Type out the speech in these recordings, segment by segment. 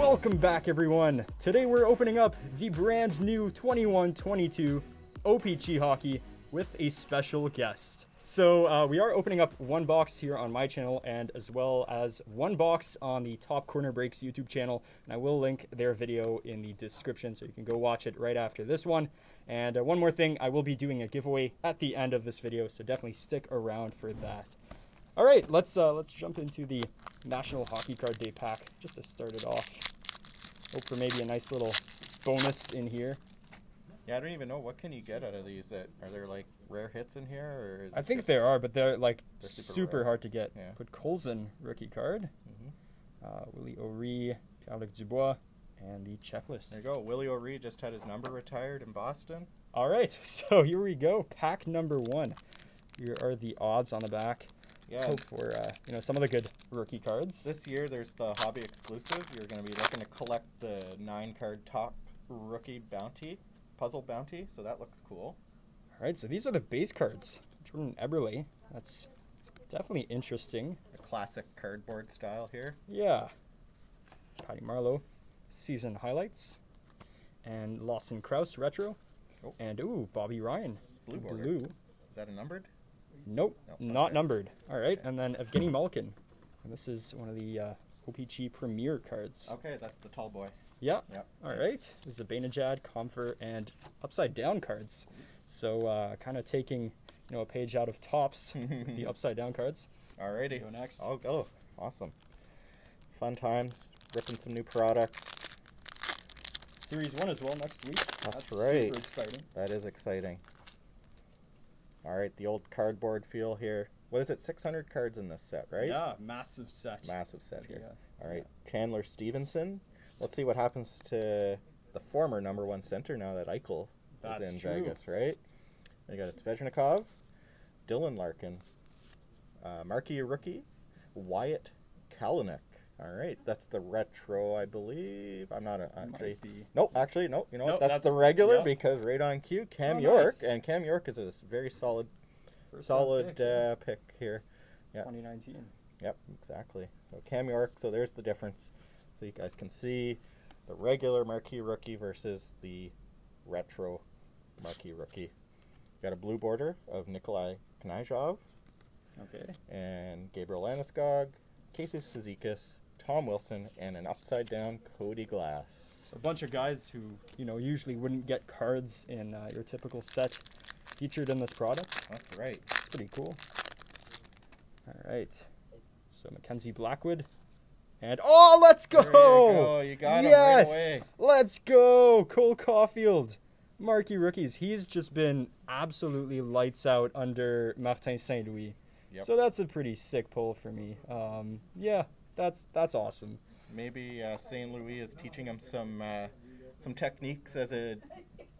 Welcome back, everyone. Today we're opening up the brand new 21-22 OPC hockey with a special guest. So uh, we are opening up one box here on my channel and as well as one box on the Top Corner Breaks YouTube channel. And I will link their video in the description so you can go watch it right after this one. And uh, one more thing, I will be doing a giveaway at the end of this video, so definitely stick around for that. All right, let's uh, let's jump into the National Hockey Card Day pack just to start it off. Hope for maybe a nice little bonus in here. Yeah, I don't even know what can you get out of these. That are there like rare hits in here, or is I think there are, but they're like They're super, super hard to get. Yeah. Put Colson rookie card, Mhm. uh, Willie O'Ree, Pierre-Luc Dubois, and the checklist. There you go. Willie O'Ree just had his number retired in Boston. All right, so here we go. Pack number one. Here are the odds on the back. Yeah. Let's hope for uh, you know some of the good rookie cards. This year, there's the hobby exclusive. You're going to be looking to collect the nine card top rookie bounty, puzzle bounty. So that looks cool. All right, so these are the base cards. Jordan Eberle. That's definitely interesting. A classic cardboard style here. Yeah. Patty Marleau, season highlights, and Lawson Crouse retro, Oh. and ooh Bobby Ryan Blue border. blue. Is that a numbered? Nope, No, not there. numbered. All right, and then Evgeny Malkin, and this is one of the uh, OPC Premier cards. Okay, that's the tall boy. Yeah. Yep. All right. This is a Bainajad, Comfort, and upside down cards. So uh, kind of taking you know a page out of Topps, the upside down cards. Alrighty. Go next. I'll go. Awesome. Fun times. Ripping some new products. Series one as well next week. That's right. Super exciting. That is exciting. All right, the old cardboard feel here. What is it? 600 cards in this set, right? Yeah, massive set. Massive set here. Yeah. All right, Chandler Stephenson. Let's see what happens to the former number one center now that Eichel That's is in true. Vegas, right? We got a Svechnikov, Dylan Larkin, uh, marquee rookie, Wyatt Kalynuk. All right, that's the retro, I believe. I'm not a, actually. Be. Nope, actually, nope. You know Nope, what? That's, that's- the regular yeah. because right on cue, Cam Oh, York, nice. and Cam York is a very solid, First solid pick, uh, pick here. yeah. 2019. Yep, exactly. So Cam York. So there's the difference. So you guys can see the regular marquee rookie versus the retro marquee rookie. Got a blue border of Nikolai Knyzhov Okay. and Gabriel Landeskog, Casey Cizikas, Tom Wilson, and an upside down Cody Glass. A bunch of guys who you know usually wouldn't get cards in uh, your typical set featured in this product. That's right. It's pretty cool. All right. So Mackenzie Blackwood. And oh, let's go! There you go. You right yes, away. let's go, Cole Caufield, Marquee rookies. He's just been absolutely lights out under Martin Saint Louis. Yep. So that's a pretty sick pull for me. Um, yeah, that's that's awesome. Maybe uh, St. Louis is teaching him some uh, some techniques as a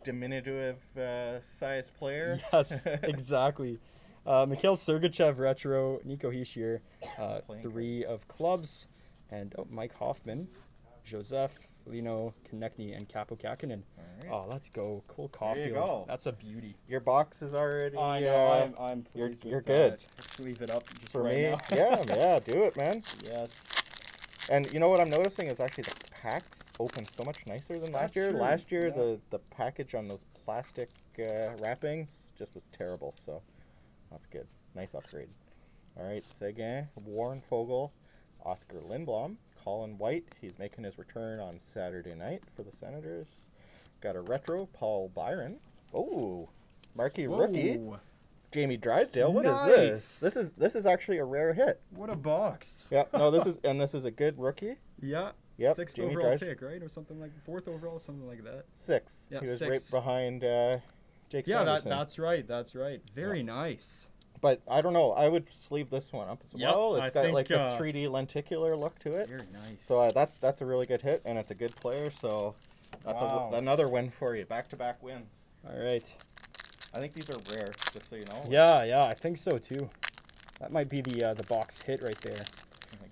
diminutive uh, sized player. Yes, exactly. Uh, Mikhail Sergachev retro, Nico Hischier, uh, three of clubs, and oh, Mike Hoffman, Joseph, Lino, Konechny, and Kaapo Kahkonen. All right. Oh, let's go, Cole you Caufield. go. That's a beauty. Your box is already. I know. uh, I'm, I'm you're- pleased. you're with good. Let's leave it up just for right me. now. yeah, yeah, do it, man. Yes. And you know what I'm noticing is actually the packs open so much nicer than last That's year. true, Last year, yeah. the the package on those plastic uh, wrappings just was terrible. So that's good. Nice upgrade. All right, Seguin, Warren Foegele, Oskar Lindblom, Colin White. He's making his return on Saturday night for the Senators. Got a retro, Paul Byron. Oh, marquee rookie, Jamie Drysdale. What is Nice. this? This is this is actually a rare hit. What a box. Yep. No, this is and this is a good rookie. Yeah. Yep, Sixth Jamie overall Dries- pick, right, or something like fourth overall, something like that. Six. Yeah, he was six. right behind uh, Jake Yeah, that, that's right. That's right. Very nice. But I don't know. I would sleeve this one up as Yep, well. It's I got think, like uh, 3D lenticular look to it. Very nice. So uh, that's that's a really good hit, and it's a good player. So that's Wow. w another win for you. Back to back wins. All right. I think these are rare, just so you know. Yeah, yeah, I think so too. That might be the uh, the box hit right there.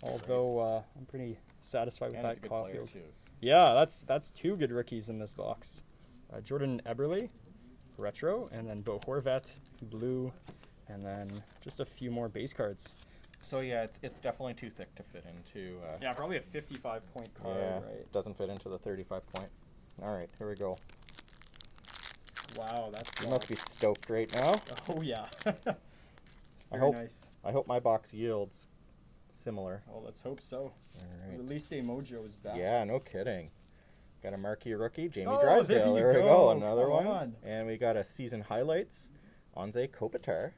Although uh, I'm pretty satisfied with and that a Caufield. too. Yeah, that's that's two good rookies in this box. Uh, Jordan Eberle, retro, and then Bo Horvat, blue, and then just a few more base cards. So yeah, it's it's definitely too thick to fit into. Uh, Yeah, probably a 55 point card, yeah, right? doesn't fit into the 35 point. All right, here we go. Wow, that's. You must be stoked right now. Oh yeah. I Very hope- nice. I hope my box yields similar. Well, let's hope so. All right. Release day mojo is back. Yeah, no kidding. Got a marquee rookie, Jamie Oh, Drysdale. there There, you we go, go. another Come one. on. And we got a season highlights, Anze Kopitar,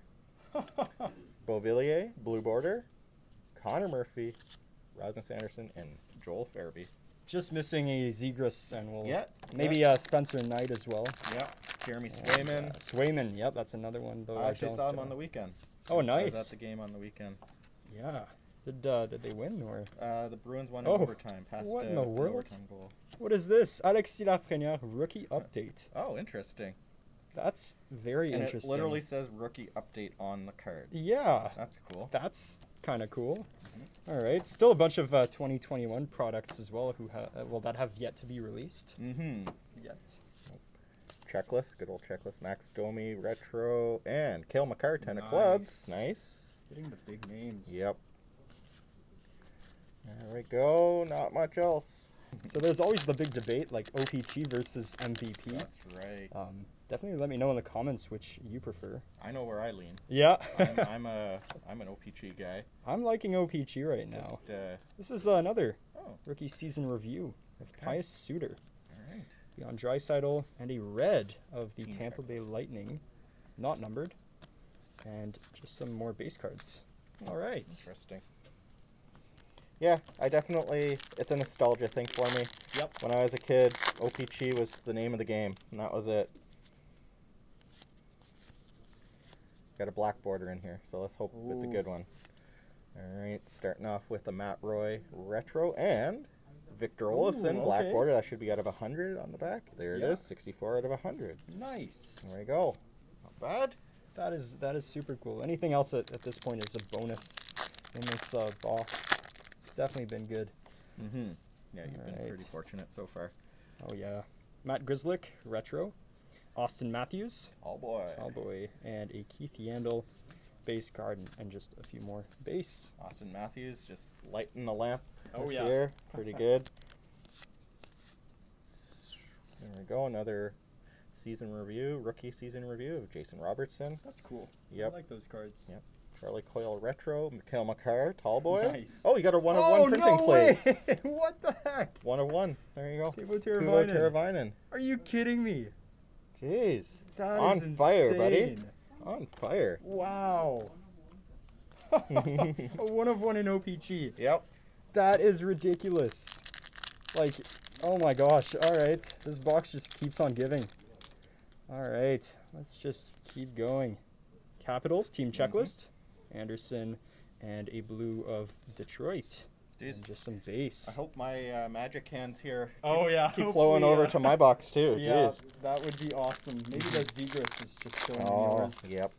Beauvillier, Blue Border, Connor Murphy, Rasmus Andersson, and Joel Farabee. Just missing a Zegras, and we'll Yeah, maybe uh, Spencer Knight as well. Yeah, Jeremy And, Swayman. uh, Swayman, yep, that's another one. Though I actually don't, saw him uh, on the weekend. Oh, I was nice. at the game on the weekend. Yeah. Did uh, did they win or Uh, the Bruins won Oh, in overtime. Past what in uh, the world? overtime goal. what is this? Alexis Lafreniere rookie update. Oh, interesting. That's very And interesting. it literally says rookie update on the card. Yeah, That's cool. that's kind of cool. Mm-hmm. All right, still a bunch of uh, 2021 products as well who ha- uh, well that have yet to be released. Mm-hmm. Yet. Checklist, good old checklist. Max Domi, retro, and Cale Makar, ten of clubs. Nice. Nice. Getting the big names. Yep. There we go. Not much else. So there's always the big debate, like OPC versus MVP. That's right. Um, definitely let me know in the comments which you prefer. I know where I lean. Yeah, I'm, I'm a I'm an OPC guy. I'm liking OPC right now. Uh, This is uh, another oh, rookie season review of Okay. Pius Suter. all right. Beyond Drysdale and a red of the Team Tampa Bay. Lightning, not numbered, and just some more base cards. All right. Interesting. Yeah, I definitely. It's a nostalgia thing for me. Yep. When I was a kid, OPC was the name of the game, and that was it. Got a black border in here, so let's hope it's a good one. All right, starting off with the Matt Roy retro and Victor Olofsson Ooh, black border. That should be out of 100 on the back. There it Yeah. is, 64 out of 100. Nice. There we go. Not bad. That is that is super cool. Anything else at, at this point is a bonus in this uh, box. It's definitely been good. Mm-hmm. Yeah, you've been pretty fortunate so far. Oh yeah. Matt Grzelcyk, retro. Auston Matthews, Oh boy. tall boy, and a Keith Yandle base card, and, and just a few more base. Auston Matthews just lighting the lamp Oh, this yeah. year. Pretty good. There we go. Another season review, rookie season review of Jason Robertson. That's cool. Yep. I like those cards. Yep. Charlie Coyle retro, Mikhail Makar, tall boy. Nice. Oh, you got a one of oh, one printing no plate. way! what the heck? One of one. There you go. Teuvo Teravainen. Are you kidding me? Jeez. That is On fire, buddy. On fire. Wow. a one of one in OPC. Yep. That is ridiculous. Like, oh my gosh. All right. This box just keeps on giving. All right. Let's just keep going. Capitals, team Mm-hmm. checklist. Anderson and a blue of Detroit. Jeez. And just some base. I hope my uh, magic hands here Oh, yeah. keep flowing over to my box too. Yeah, Jeez. that would be awesome. Maybe the Zegras is just showing me Oh, yours. yep.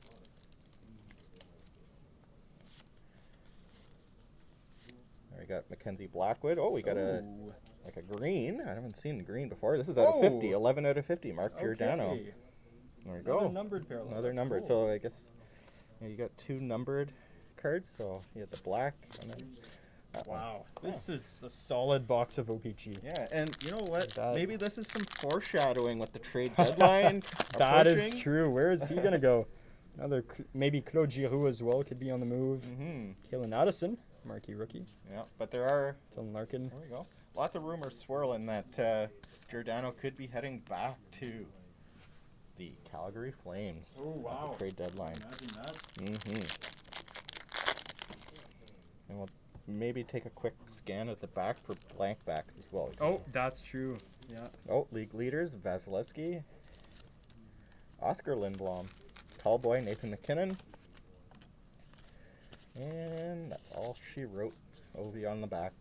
There we got Mackenzie Blackwood. Oh, we got a like a green. I haven't seen the green before. This is out of 50. Oh. 11 out of 50. Mark Giordano. okay. There we Another go. numbered parallel. Another That's number. cool. So I guess yeah, you got two numbered cards. So you had the black and then that one. Wow, this is a solid box of OPC. Yeah, and you know what? That- Maybe this is some foreshadowing with the trade deadline. That is true. Where is he gonna go? Another maybe Claude Giroux as well could be on the move. Mm-hmm. Calen Addison, marquee rookie. Yeah, but there are Dylan Larkin. There we go. Lots of rumors swirling that uh, Giordano could be heading back to the Calgary Flames Oh, at the trade deadline. Imagine that. Mm-hmm. And we'll maybe take a quick scan at the back for blank backs as well. Oh, that's true. Yeah. Oh, league leaders Vasilevskiy, Oskar Lindblom, tall boy Nathan MacKinnon, and that's all she wrote. Ovi on the back.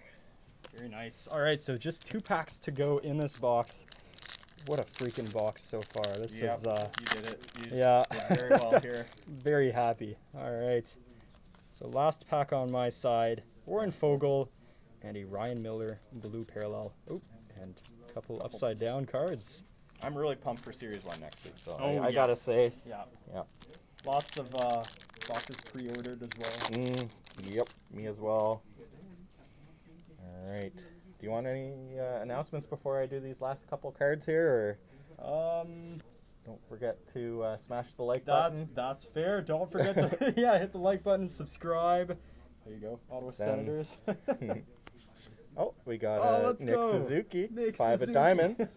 Very nice. All right, so just two packs to go in this box. What a freaking box so far. This Yep, is uh, you did it. You yeah. did very well here. Very happy. All right. So last pack on my side, Warren Foegele and a Ryan Miller blue parallel. Oh, and a couple upside down cards. I'm really pumped for Series 1 next week, so Oh, I, I gotta say, Yeah. yeah. Lots of uh, boxes pre-ordered as well. Mm, Yep, me as well. All right. Do you want any uh, announcements before I do these last couple cards here, or Um, don't forget to uh, smash the like that's button? that's fair. Don't forget to yeah hit the like button, subscribe. There you go, Ottawa. Senators. Oh, we got Oh, uh, Nick go. Suzuki, Nick five Suzuki. of diamonds.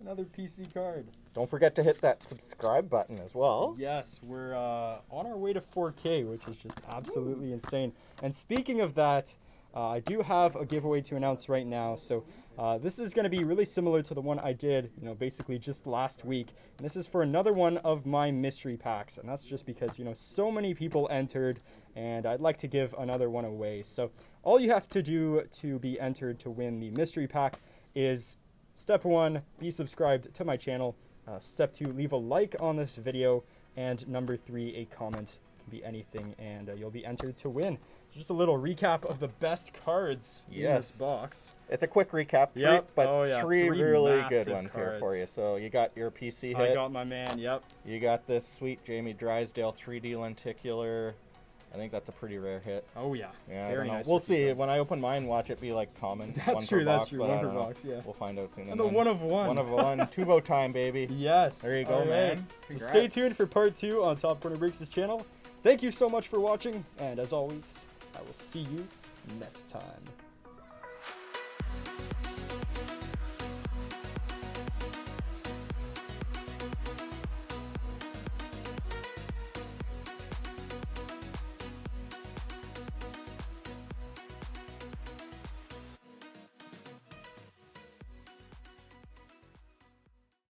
Another PC card. don't forget to hit that subscribe button as well. Yes, we're uh, on our way to 4K, which is just absolutely insane. And speaking of that, uh, I do have a giveaway to announce right now. So uh, this is going to be really similar to the one I did, you know, basically just last week. And this is for another one of my mystery packs, and that's just because you know so many people entered, and I'd like to give another one away. So all you have to do to be entered to win the mystery pack is Step one, be subscribed to my channel. Uh, step two, leave a like on this video. And number three, a comment be anything, and uh, you'll be entered to win. So just a little recap of the best cards in Yes. this box. It's a quick recap, three, Yep. but Oh, yeah. three, Three really good ones here for you. So you got your PC I hit. got my man. Yep. You got this sweet Jamie Drysdale 3D lenticular. I think that's a pretty rare hit. Oh yeah. Yeah, I Very nice. We'll see. When I open mine, watch it be like common. That's true, that's box, true. One I per box, yeah. We'll find out soon. And the one of one. One of one. Teuvo time, baby. Yes. There you go, All right. man. So stay tuned for part two on Top Corner Breaks' channel. Thank you so much for watching, and as always, I will see you next time.